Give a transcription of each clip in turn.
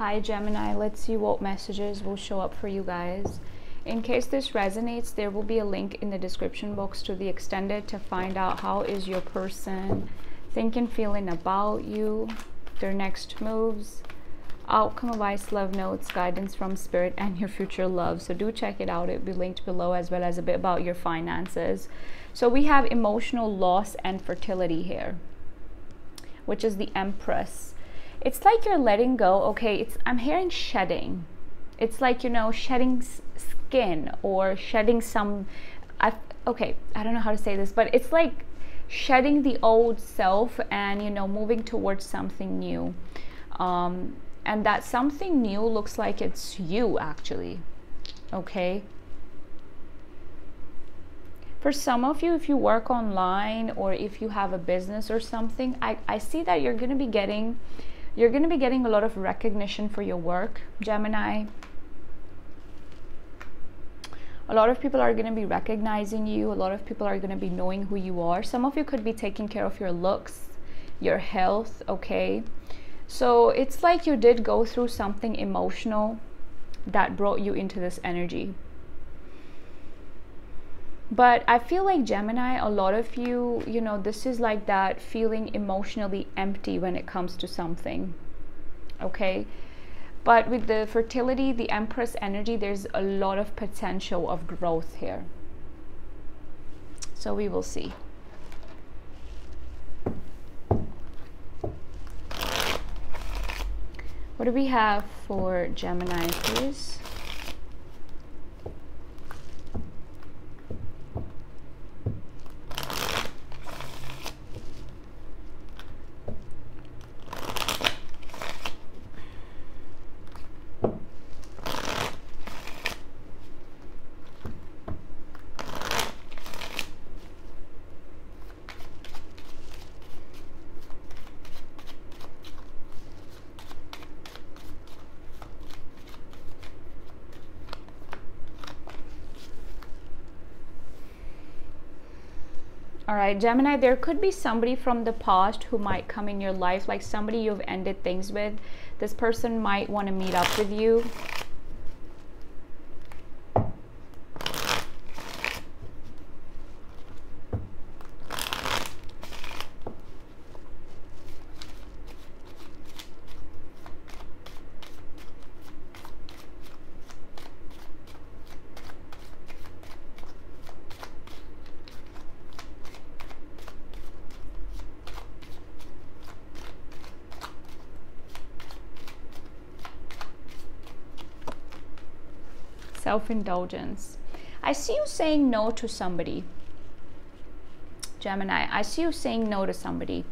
Hi Gemini, let's see what messages will show up for you guys. In case this resonates, there will be a link in the description box to the extended to find out how is your person thinking, feeling about you, their next moves, outcome advice, love notes, guidance from spirit, and your future love. So do check it out. It'll be linked below as well as a bit about your finances. So we have emotional loss and fertility here, which is the Empress. It's like you're letting go. Okay, it's I'm hearing shedding. It's like you know shedding skin or shedding some. I okay. I don't know how to say this, but it's like shedding the old self and you know moving towards something new. Um, and that something new looks like it's you actually. Okay for some of you if you work online or if you have a business or something i, I see that you're going to be getting you're going to be getting a lot of recognition for your work gemini. A lot of people are going to be recognizing you. A lot of people are going to be knowing who you are. Some of you could be taking care of your looks your health okay? So it's like you did go through something emotional that brought you into this energy but i feel like gemini a lot of you you know this is like that feeling emotionally empty when it comes to something okay? But with the fertility the empress energy there's a lot of potential of growth here. So we will see. What do we have for gemini please All right, Gemini, there could be somebody from the past who might come in your life, like somebody you've ended things with. This person might want to meet up with you. Self indulgence. I see you saying no to somebody. Gemini, I see you saying no to somebody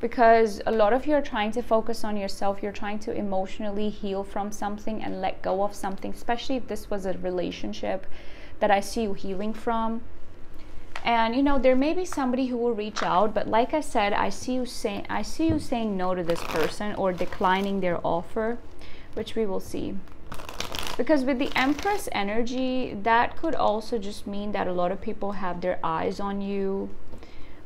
because a lot of you are trying to focus on yourself. You're trying to emotionally heal from something and let go of something, especially if this was a relationship that I see you healing from. And you know, there may be somebody who will reach out, but like I said, I see you saying I see you saying no to this person or declining their offer, which we will see because with the empress energy that could also just mean that a lot of people have their eyes on you.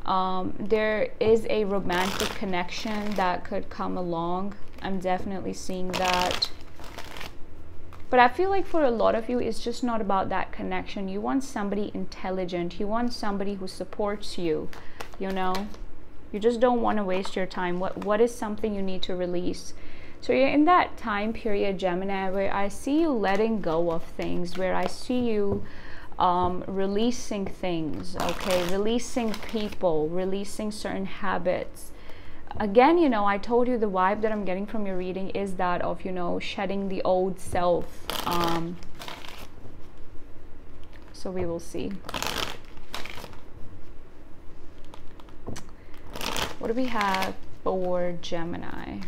Um, there is a romantic connection that could come along. I'm definitely seeing that. But i feel like for a lot of you it's just not about that connection. You want somebody intelligent. You want somebody who supports you you know? You just don't want to waste your time. What what is something you need to release so you're in that time period, Gemini, where I see you letting go of things, where I see you um, releasing things, okay, releasing people, releasing certain habits. Again, you know, I told you the vibe that I'm getting from your reading is that of, you know, shedding the old self. Um, so we will see. What do we have for Gemini?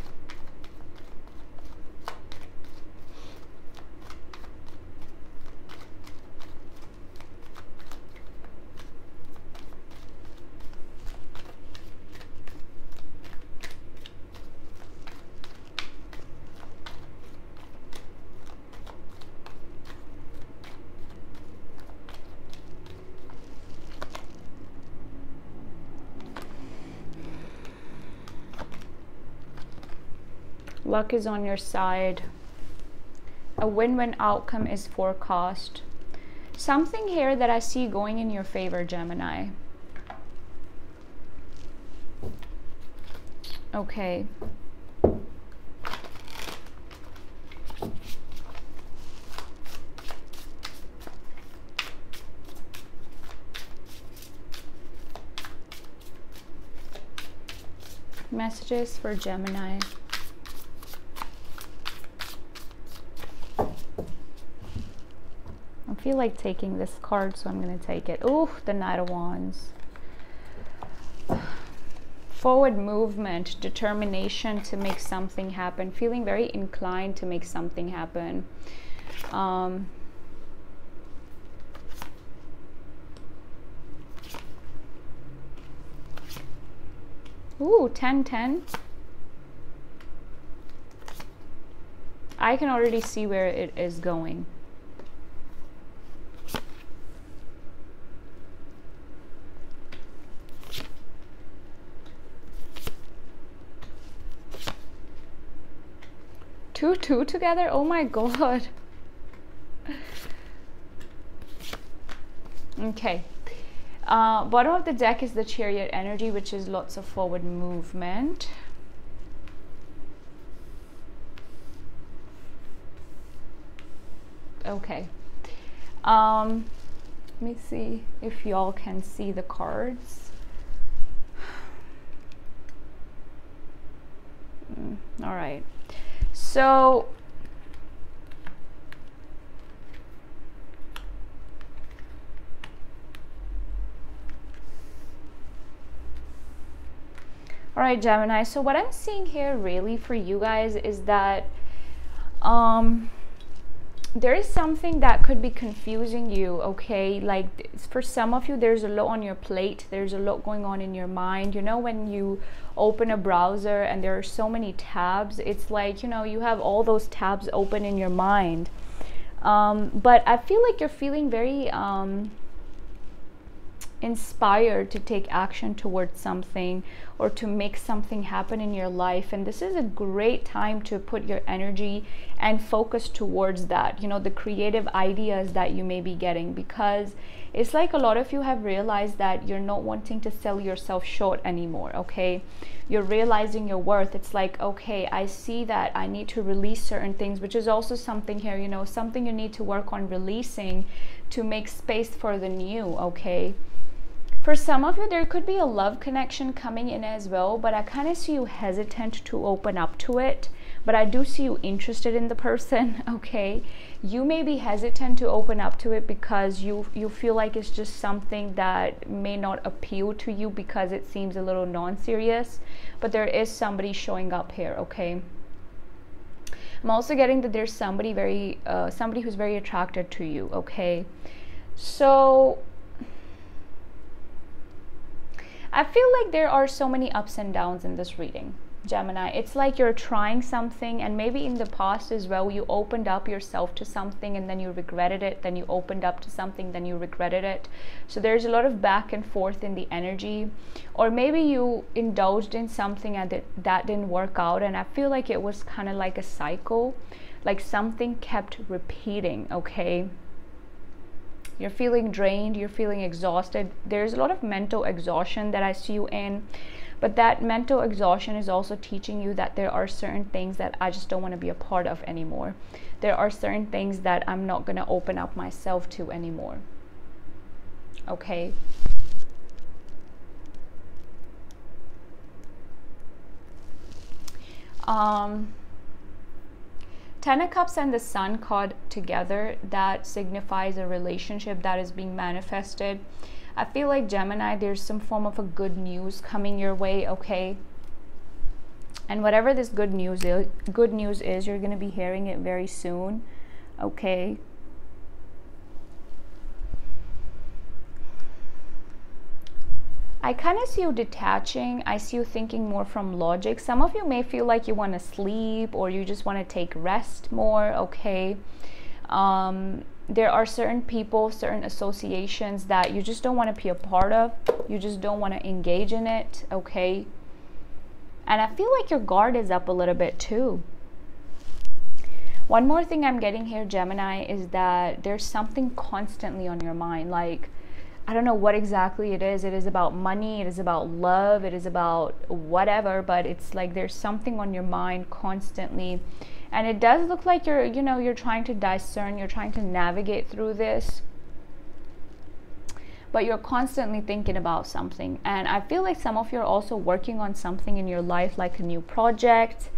Luck is on your side. A win win outcome is forecast. Something here that I see going in your favor, Gemini. Okay. Messages for Gemini. Feel like taking this card, so I'm going to take it. Oh, the Knight of Wands. Forward movement, determination to make something happen. Feeling very inclined to make something happen. Um, Ooh, 10, 10. I can already see where it is going. Two, two together? Oh my god. okay. Uh, bottom of the deck is the chariot energy, which is lots of forward movement. Okay. Um, let me see if y'all can see the cards. Mm, all right. So All right, Gemini. So what I'm seeing here really for you guys is that um, there is something that could be confusing you, okay? Like for some of you, there's a lot on your plate. There's a lot going on in your mind. You know, when you open a browser and there are so many tabs, it's like, you know, you have all those tabs open in your mind. Um, but I feel like you're feeling very... Um, inspired to take action towards something or to make something happen in your life. And this is a great time to put your energy and focus towards that you know the creative ideas that you may be getting. Because it's like a lot of you have realized that you're not wanting to sell yourself short anymore okay? You're realizing your worth. It's like okay i see that i need to release certain things which is also something here you know something you need to work on releasing to make space for the new okay for some of you, there could be a love connection coming in as well, but I kind of see you hesitant to open up to it. But I do see you interested in the person, okay? You may be hesitant to open up to it because you, you feel like it's just something that may not appeal to you because it seems a little non serious. But there is somebody showing up here, okay? I'm also getting that there's somebody very, uh, somebody who's very attracted to you, okay? So I feel like there are so many ups and downs in this reading. Gemini, it's like you're trying something, and maybe in the past as well, you opened up yourself to something and then you regretted it, then you opened up to something, then you regretted it. So there's a lot of back and forth in the energy, or maybe you indulged in something and that, that didn't work out, and I feel like it was kind of like a cycle, like something kept repeating, okay? You're feeling drained, you're feeling exhausted. There's a lot of mental exhaustion that I see you in. But that mental exhaustion is also teaching you that there are certain things that I just don't want to be a part of anymore. There are certain things that I'm not going to open up myself to anymore. Okay? Um, Ten of Cups and the Sun card together, that signifies a relationship that is being manifested. I feel like Gemini, there's some form of a good news coming your way, okay? And whatever this good news is, good news is, you're going to be hearing it very soon, okay? I kind of see you detaching. I see you thinking more from logic. Some of you may feel like you want to sleep or you just want to take rest more, okay? Um, there are certain people, certain associations that you just don't want to be a part of. You just don't want to engage in it, okay? And I feel like your guard is up a little bit too. One more thing I'm getting here, Gemini, is that there's something constantly on your mind. Like, I don't know what exactly it is. It is about money, it is about love, it is about whatever, but it's like there's something on your mind constantly. And it does look like you're, you know, you're trying to discern, you're trying to navigate through this. But you're constantly thinking about something. And I feel like some of you are also working on something in your life, like a new project,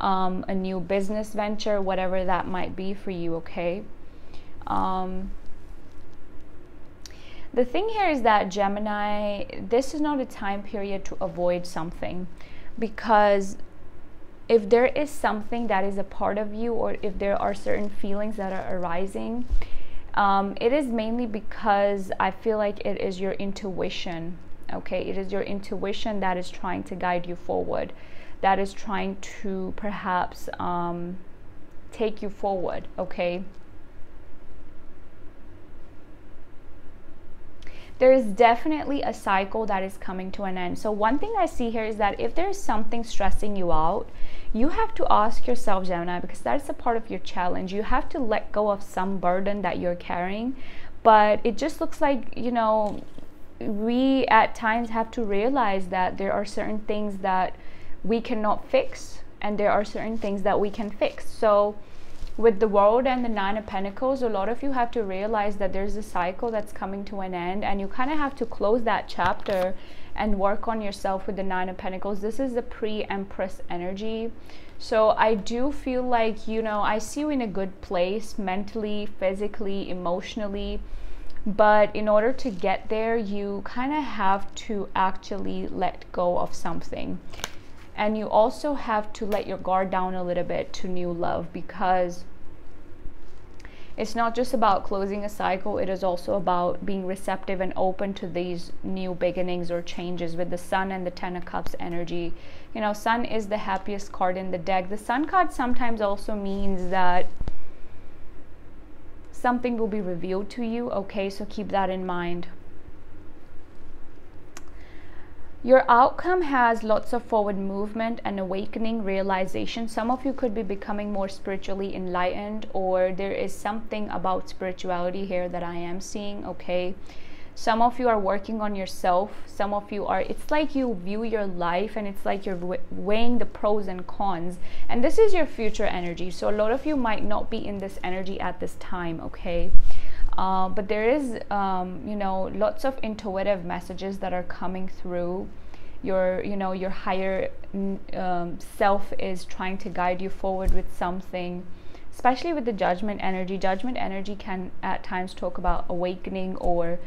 um, a new business venture, whatever that might be for you, okay? Um, the thing here is that Gemini, this is not a time period to avoid something because if there is something that is a part of you or if there are certain feelings that are arising, um, it is mainly because I feel like it is your intuition. Okay, it is your intuition that is trying to guide you forward, that is trying to perhaps um, take you forward. Okay. There is definitely a cycle that is coming to an end. So, one thing I see here is that if there's something stressing you out, you have to ask yourself, Gemini, because that's a part of your challenge. You have to let go of some burden that you're carrying. But it just looks like, you know, we at times have to realize that there are certain things that we cannot fix, and there are certain things that we can fix. So, with the world and the nine of pentacles a lot of you have to realize that there's a cycle that's coming to an end and you kind of have to close that chapter and work on yourself with the nine of pentacles. This is the pre-empress energy. So i do feel like you know i see you in a good place mentally physically emotionally but in order to get there you kind of have to actually let go of something and you also have to let your guard down a little bit to new love because it's not just about closing a cycle it is also about being receptive and open to these new beginnings or changes with the sun and the ten of cups energy. You know sun is the happiest card in the deck. The sun card sometimes also means that something will be revealed to you okay? So keep that in mind your outcome has lots of forward movement and awakening realization. Some of you could be becoming more spiritually enlightened, or there is something about spirituality here that I am seeing, okay? Some of you are working on yourself. Some of you are, it's like you view your life and it's like you're weighing the pros and cons. And this is your future energy. So a lot of you might not be in this energy at this time, okay? Uh, but there is, um, you know, lots of intuitive messages that are coming through. Your, you know, your higher um, self is trying to guide you forward with something, especially with the judgment energy. Judgment energy can at times talk about awakening or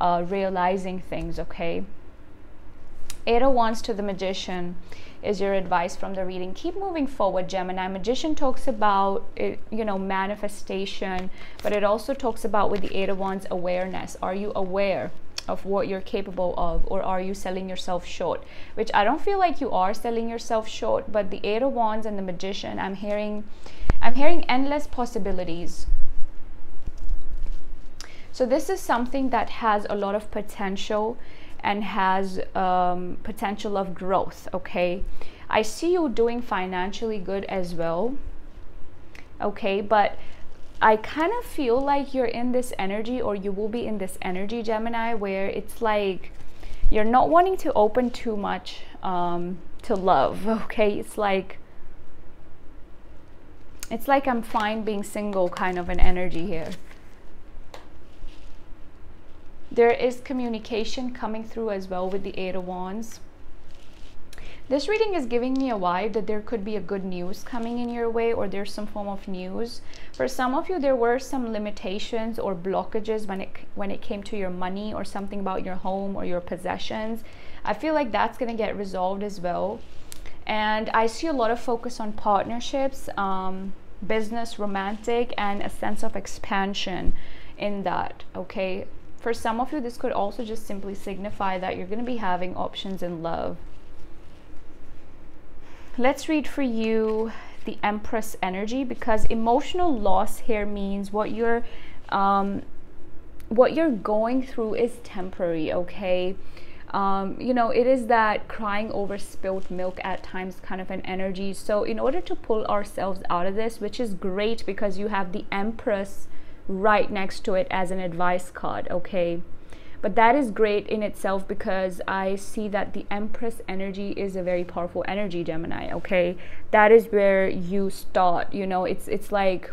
uh, realizing things. Okay. Eight of Wands to the Magician is your advice from the reading. Keep moving forward, Gemini. Magician talks about, eh, you know, manifestation, but it also talks about with the Eight of Wands awareness. Are you aware? of what you're capable of or are you selling yourself short which i don't feel like you are selling yourself short but the eight of wands and the magician i'm hearing i'm hearing endless possibilities so this is something that has a lot of potential and has um, potential of growth okay? I see you doing financially good as well okay? But i kind of feel like you're in this energy or you will be in this energy gemini where it's like you're not wanting to open too much um, to love okay? It's like it's like i'm fine being single kind of an energy here there is communication coming through as well with the Eight of Wands. This reading is giving me a vibe that there could be a good news coming in your way or there's some form of news. For some of you, there were some limitations or blockages when it, when it came to your money or something about your home or your possessions. I feel like that's going to get resolved as well. And I see a lot of focus on partnerships, um, business, romantic, and a sense of expansion in that, okay? For some of you, this could also just simply signify that you're going to be having options in love. Let's read for you the Empress energy because emotional loss here means what you're um, what you're going through is temporary, okay? um, you know, it is that crying over spilled milk at times kind of an energy. So, in order to pull ourselves out of this, which is great because you have the Empress right next to it as an advice card, okay? But that is great in itself because I see that the Empress energy is a very powerful energy, Gemini, okay? That is where you start, you know, it's it's like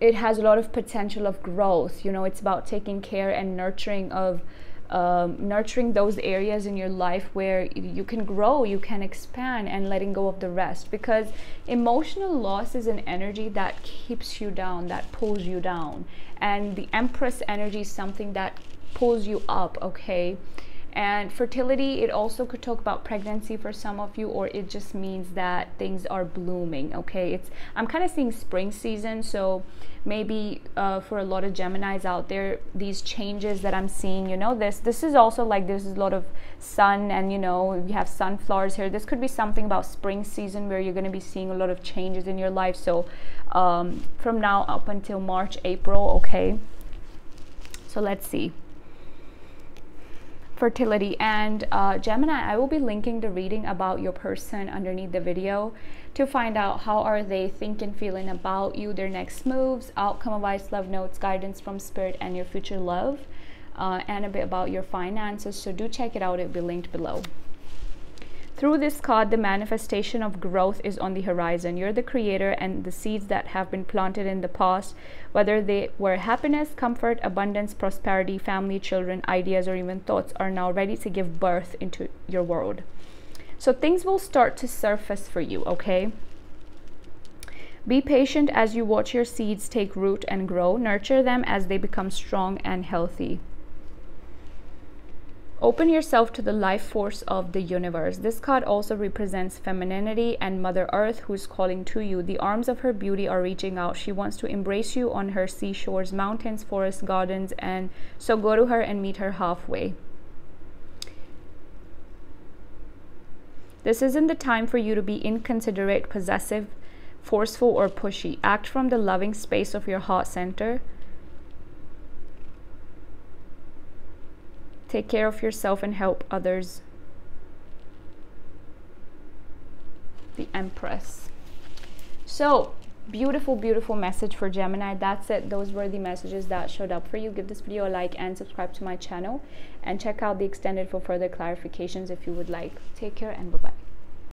it has a lot of potential of growth. You know, it's about taking care and nurturing of um, nurturing those areas in your life where you can grow, you can expand, and letting go of the rest. Because emotional loss is an energy that keeps you down, that pulls you down. And the Empress energy is something that pulls you up, okay? And fertility, it also could talk about pregnancy for some of you, or it just means that things are blooming. Okay, it's I'm kind of seeing spring season, so maybe uh, for a lot of Gemini's out there, these changes that I'm seeing, you know, this this is also like there's a lot of sun, and you know, you have sunflowers here. This could be something about spring season where you're going to be seeing a lot of changes in your life. So um, from now up until March, April, okay. So let's see fertility. And uh, Gemini I will be linking the reading about your person underneath the video to find out how are they thinking feeling about you their next moves outcome advice love notes guidance from spirit and your future love uh, and a bit about your finances. So do check it out. It will be linked below through this card, the manifestation of growth is on the horizon. You're the creator, and the seeds that have been planted in the past, whether they were happiness, comfort, abundance, prosperity, family, children, ideas, or even thoughts, are now ready to give birth into your world. So things will start to surface for you, okay? Be patient as you watch your seeds take root and grow. Nurture them as they become strong and healthy. Open yourself to the life force of the universe. This card also represents femininity and Mother Earth, who's calling to you. The arms of her beauty are reaching out. She wants to embrace you on her seashores, mountains, forests, gardens, and so go to her and meet her halfway. This isn't the time for you to be inconsiderate, possessive, forceful, or pushy. Act from the loving space of your heart center. Take care of yourself and help others. The Empress. So, beautiful, beautiful message for Gemini. That's it. Those were the messages that showed up for you. Give this video a like and subscribe to my channel. And check out the extended for further clarifications if you would like. Take care and bye-bye.